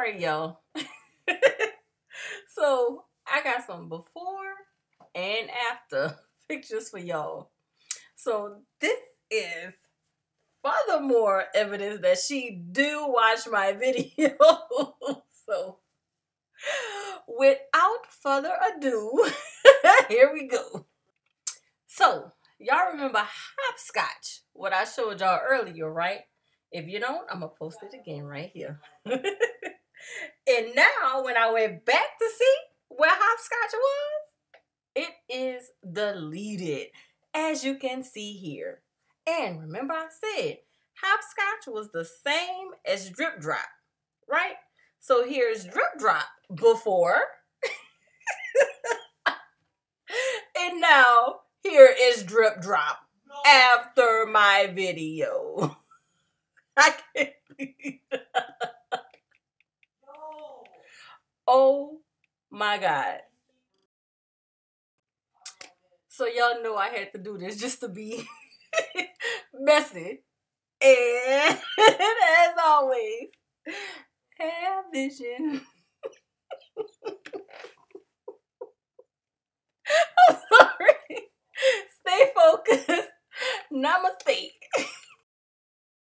right, y'all. so I got some before and after pictures for y'all. So this is furthermore evidence that she do watch my video. so without further ado, here we go. So y'all remember hopscotch, what I showed y'all earlier, right? If you don't, I'm gonna post it again right here. And now when I went back to see where hopscotch was, it is deleted, as you can see here. And remember I said hopscotch was the same as drip drop, right? So here's drip drop before. and now here is drip drop after my video. Oh my God. So y'all know I had to do this just to be messy. And as always, have vision. I'm sorry. Stay focused. Namaste.